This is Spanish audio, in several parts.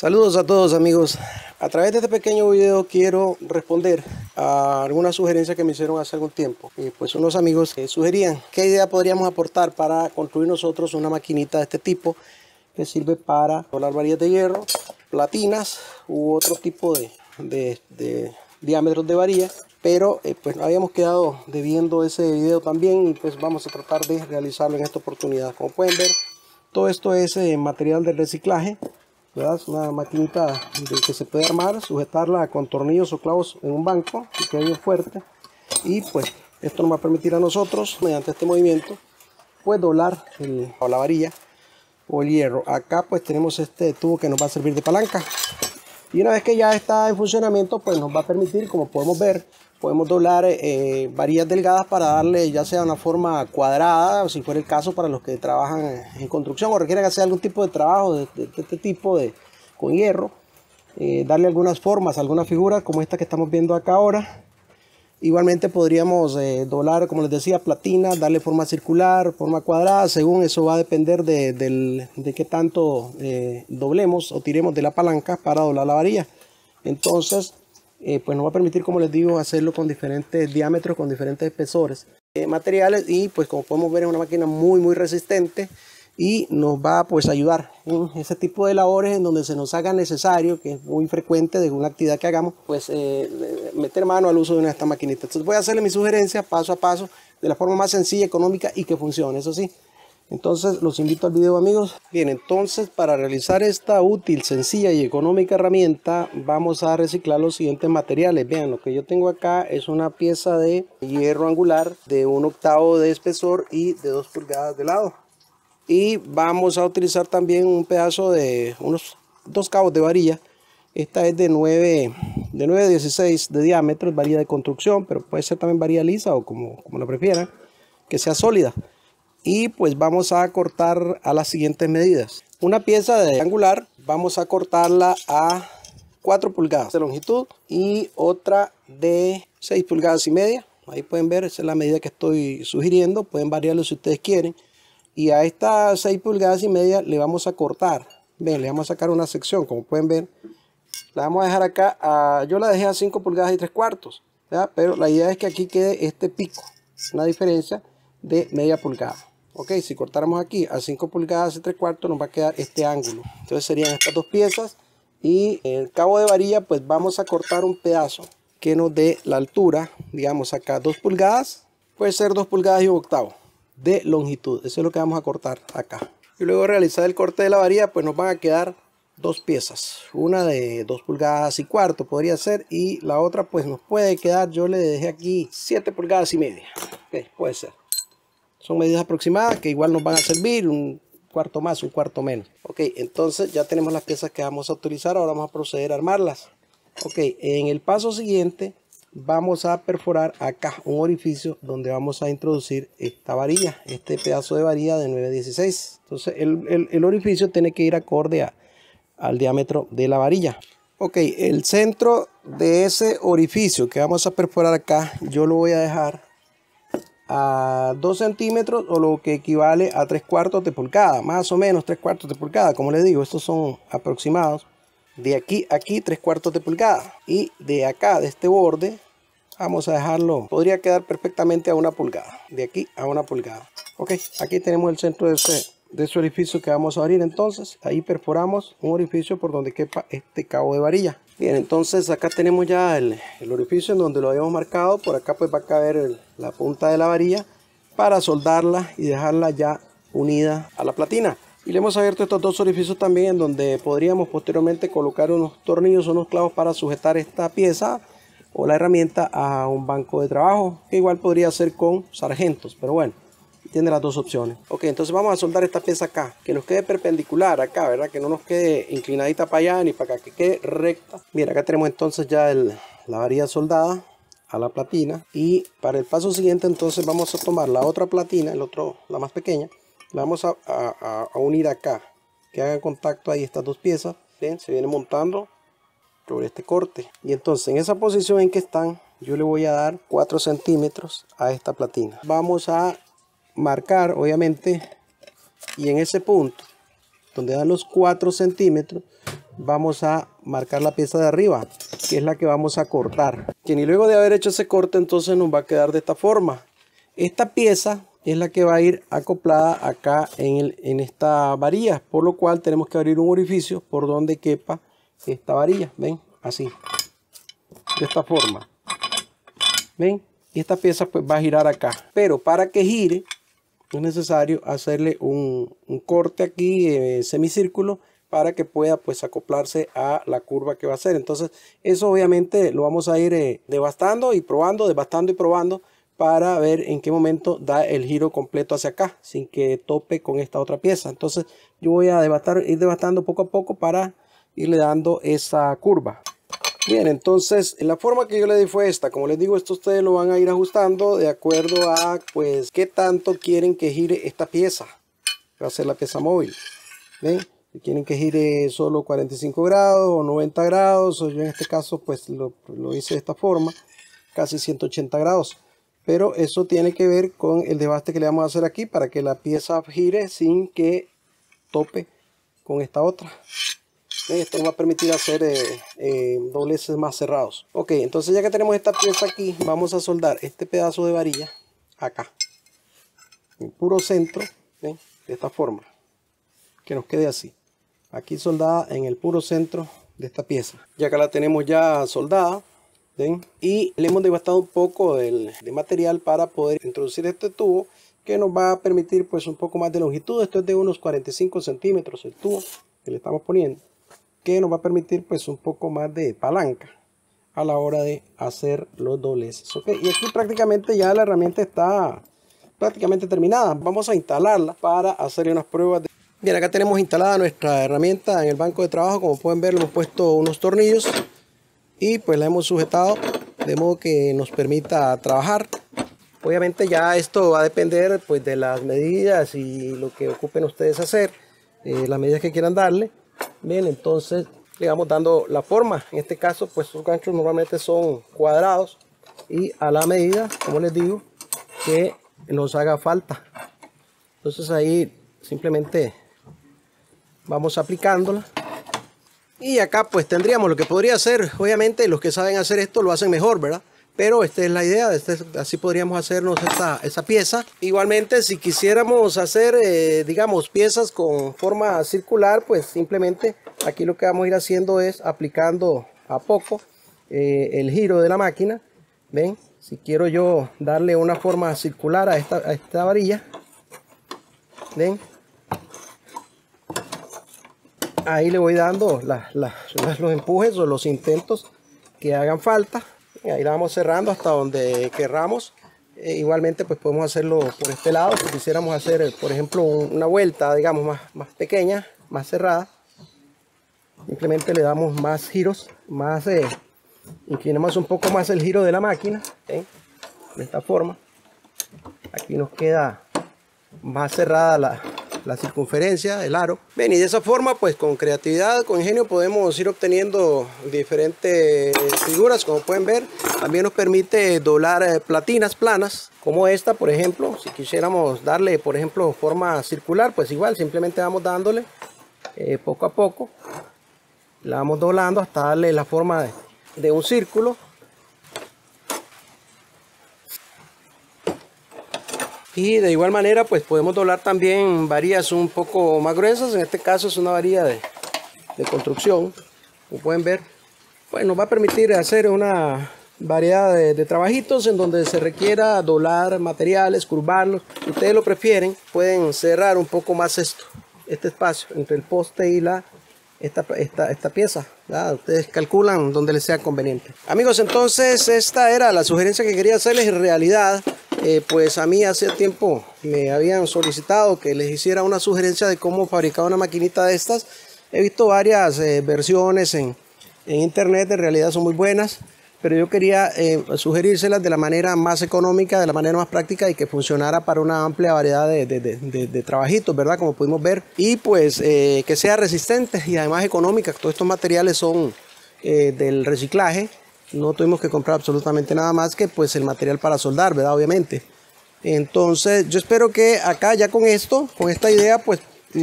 Saludos a todos amigos. A través de este pequeño video quiero responder a algunas sugerencias que me hicieron hace algún tiempo. Y pues unos amigos sugerían qué idea podríamos aportar para construir nosotros una maquinita de este tipo que sirve para volar varillas de hierro, platinas u otro tipo de, diámetros de varilla. Pero eh, pues habíamos quedado debiendo ese video también y pues vamos a tratar de realizarlo en esta oportunidad. Como pueden ver, todo esto es eh, material de reciclaje es una maquinita que se puede armar, sujetarla con tornillos o clavos en un banco y quede bien fuerte. Y pues esto nos va a permitir a nosotros, mediante este movimiento, pues doblar el, la varilla o el hierro. Acá pues tenemos este tubo que nos va a servir de palanca. Y una vez que ya está en funcionamiento, pues nos va a permitir, como podemos ver, podemos doblar eh, varillas delgadas para darle ya sea una forma cuadrada, si fuera el caso para los que trabajan en construcción o requieren hacer algún tipo de trabajo de, este tipo de con hierro, eh, darle algunas formas, algunas figuras como esta que estamos viendo acá ahora. Igualmente podríamos eh, doblar, como les decía, platina, darle forma circular, forma cuadrada, según eso va a depender de, de qué tanto doblemos o tiremos de la palanca para doblar la varilla. Entonces, eh, pues nos va a permitir, como les digo, hacerlo con diferentes diámetros, con diferentes espesores eh, materiales y pues como podemos ver es una máquina muy muy resistente y nos va pues a ayudar en ese tipo de labores en donde se nos haga necesario, que es muy frecuente de una actividad que hagamos, pues eh, meter mano al uso de una de estas maquinitas. Entonces voy a hacerle mi sugerencia paso a paso de la forma más sencilla, económica y que funcione, eso sí. Entonces los invito al video amigos. Bien, entonces para realizar esta útil, sencilla y económica herramienta vamos a reciclar los siguientes materiales. Vean, lo que yo tengo acá es una pieza de hierro angular de un octavo de espesor y de 2 pulgadas de lado. Y vamos a utilizar también un pedazo de unos dos cabos de varilla. Esta es de 9, de 9 a 16 de diámetro, es varilla de construcción, pero puede ser también varilla lisa o como, como lo prefieran, que sea sólida y pues vamos a cortar a las siguientes medidas. Una pieza de angular vamos a cortarla a 4 pulgadas de longitud y otra de 6 pulgadas y media. Ahí pueden ver, esa es la medida que estoy sugiriendo. Pueden variarlo si ustedes quieren. Y a estas 6 pulgadas y media le vamos a cortar. Ven, le vamos a sacar una sección, como pueden ver. La vamos a dejar acá, yo la dejé a 5 pulgadas y 3 cuartos. Pero la idea es que aquí quede este pico. Una diferencia de media pulgada. Ok, si cortáramos aquí a 5 pulgadas y 3 cuartos nos va a quedar este ángulo. Entonces serían estas dos piezas y en el cabo de varilla pues vamos a cortar un pedazo que nos dé la altura, digamos acá 2 pulgadas, puede ser 2 pulgadas y un octavo de longitud. Eso es lo que vamos a cortar acá. Y luego realizar el corte de la varilla pues nos van a quedar dos piezas. Una de 2 pulgadas y cuarto podría ser y la otra pues nos puede quedar, yo le dejé aquí 7 pulgadas y media. Ok, puede ser. Son medidas aproximadas que igual nos van a servir, un cuarto más, un cuarto menos. Ok, entonces ya tenemos las piezas que vamos a utilizar, ahora vamos a proceder a armarlas. Ok, en el paso siguiente vamos a perforar acá un orificio donde vamos a introducir esta varilla, este pedazo de varilla de 916. Entonces el, el, orificio tiene que ir acorde al diámetro de la varilla. Ok, el centro de ese orificio que vamos a perforar acá, yo lo voy a dejar a 2 centímetros o lo que equivale a 3 cuartos de pulgada, más o menos 3 cuartos de pulgada, como les digo, estos son aproximados. De aquí a aquí 3 cuartos de pulgada y de acá, de este borde, vamos a dejarlo, podría quedar perfectamente a una pulgada, de aquí a una pulgada. Ok, aquí tenemos el centro de ese, de ese orificio que vamos a abrir entonces, ahí perforamos un orificio por donde quepa este cabo de varilla. Bien, entonces acá tenemos ya el, orificio en donde lo habíamos marcado. Por acá pues va a caber la punta de la varilla para soldarla y dejarla ya unida a la platina. Y le hemos abierto estos dos orificios también en donde podríamos posteriormente colocar unos tornillos o unos clavos para sujetar esta pieza o la herramienta a un banco de trabajo que igual podría ser con sargentos, pero bueno tiene las dos opciones. Ok, entonces vamos a soldar esta pieza acá, que nos quede perpendicular acá, ¿verdad? Que no nos quede inclinadita para allá ni para acá, que quede recta. Mira, acá tenemos entonces ya la varilla soldada a la platina y para el paso siguiente entonces vamos a tomar la otra platina, el otro, la más pequeña, la vamos a, unir acá, que haga contacto ahí estas dos piezas, ¿ven? Se viene montando sobre este corte y entonces en esa posición en que están yo le voy a dar 4 centímetros a esta platina. Vamos a marcar obviamente y en ese punto donde dan los 4 centímetros vamos a marcar la pieza de arriba, que es la que vamos a cortar. y luego de haber hecho ese corte, entonces nos va a quedar de esta forma. Esta pieza es la que va a ir acoplada acá en, el, en esta varilla, por lo cual tenemos que abrir un orificio por donde quepa esta varilla, ven, así, de esta forma, ven, y esta pieza pues va a girar acá, pero para que gire es necesario hacerle un, corte aquí eh, semicírculo para que pueda pues acoplarse a la curva que va a hacer. Entonces eso obviamente lo vamos a ir eh, devastando y probando devastando y probando para ver en qué momento da el giro completo hacia acá sin que tope con esta otra pieza. Entonces yo voy a devastar, ir devastando poco a poco para irle dando esa curva bien entonces la forma que yo le di fue esta. Como les digo esto ustedes lo van a ir ajustando de acuerdo a pues qué tanto quieren que gire esta pieza. Va a ser la pieza móvil ven quieren que gire solo 45 grados o 90 grados o yo en este caso pues lo, lo hice de esta forma casi 180 grados. Pero eso tiene que ver con el debaste que le vamos a hacer aquí para que la pieza gire sin que tope con esta otra esto nos va a permitir hacer eh, eh, dobleces más cerrados. Ok entonces ya que tenemos esta pieza aquí vamos a soldar este pedazo de varilla acá. En puro centro de esta forma. Que nos quede así. Aquí soldada en el puro centro de esta pieza. Ya que la tenemos ya soldada y le hemos devastado un poco de material para poder introducir este tubo que nos va a permitir pues un poco más de longitud. Esto es de unos 45 centímetros el tubo que le estamos poniendo que nos va a permitir pues un poco más de palanca a la hora de hacer los dobleces y aquí prácticamente ya la herramienta está prácticamente terminada. Vamos a instalarla para hacer unas pruebas de... bien acá tenemos instalada nuestra herramienta en el banco de trabajo. Como pueden ver hemos puesto unos tornillos y pues la hemos sujetado de modo que nos permita trabajar. Obviamente ya esto va a depender pues de las medidas y lo que ocupen ustedes hacer eh, las medidas que quieran darle bien entonces le vamos dando la forma. En este caso pues los ganchos normalmente son cuadrados y a la medida como les digo que nos haga falta. Entonces ahí simplemente vamos aplicándola. Y acá pues tendríamos lo que podría ser, obviamente los que saben hacer esto lo hacen mejor, ¿verdad? Pero esta es la idea, así podríamos hacernos esta, pieza. Igualmente si quisiéramos hacer, eh, digamos, piezas con forma circular, pues simplemente aquí lo que vamos a ir haciendo es aplicando a poco eh, el giro de la máquina. ¿Ven? Si quiero yo darle una forma circular a esta, a esta varilla, ¿ven? ahí le voy dando los empujes o los intentos que hagan falta ahí la vamos cerrando hasta donde querramos. E igualmente pues podemos hacerlo por este lado. Si quisiéramos hacer por ejemplo una vuelta digamos más, más pequeña más cerrada simplemente le damos más giros más eh, inclinamos un poco más el giro de la máquina de esta forma. Aquí nos queda más cerrada la, la circunferencia, el aro. Ven, y de esa forma, pues con creatividad, con ingenio, podemos ir obteniendo diferentes figuras, como pueden ver. También nos permite doblar eh, platinas planas, como esta, por ejemplo. Si quisiéramos darle, por ejemplo, forma circular, pues igual, simplemente vamos dándole eh, poco a poco. La vamos doblando hasta darle la forma de un círculo y de igual manera pues podemos doblar también varillas un poco más gruesas en este caso es una varilla de, construcción como pueden ver pues nos va a permitir hacer una variedad de, trabajitos en donde se requiera doblar materiales curvarlos si ustedes lo prefieren pueden cerrar un poco más esto este espacio entre el poste y la esta, esta, esta pieza. Ustedes calculan donde les sea conveniente. Amigos, entonces esta era la sugerencia que quería hacerles. En realidad, eh, pues a mí hace tiempo me habían solicitado que les hiciera una sugerencia de cómo fabricar una maquinita de estas. He visto varias eh, versiones en, en, internet, en realidad son muy buenas, pero yo quería eh, sugerírselas de la manera más económica, de la manera más práctica y que funcionara para una amplia variedad de, de, de, de trabajitos, ¿verdad? Como pudimos ver, y pues que sea resistente y además económica. Todos estos materiales son del reciclaje no tuvimos que comprar absolutamente nada más que pues el material para soldar, ¿verdad? Obviamente. Entonces yo espero que acá ya con esto, con esta idea, pues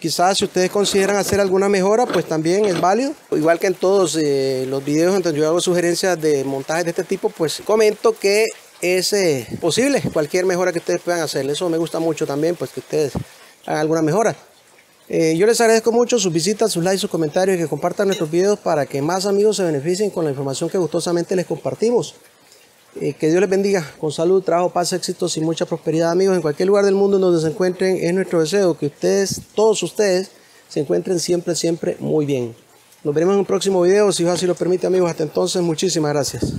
quizás si ustedes consideran hacer alguna mejora, pues también es válido. Igual que en todos eh, los videos en donde yo hago sugerencias de montajes de este tipo, pues comento que es eh, posible cualquier mejora que ustedes puedan hacer. Eso me gusta mucho también, pues que ustedes hagan alguna mejora. Eh, yo les agradezco mucho sus visitas, sus likes, sus comentarios y que compartan nuestros videos para que más amigos se beneficien con la información que gustosamente les compartimos. Eh, que Dios les bendiga con salud, trabajo, paz, éxitos y mucha prosperidad, amigos. En cualquier lugar del mundo donde se encuentren, es nuestro deseo que ustedes, todos ustedes, se encuentren siempre, siempre muy bien. Nos veremos en un próximo video, si Dios así lo permite, amigos. Hasta entonces, muchísimas gracias.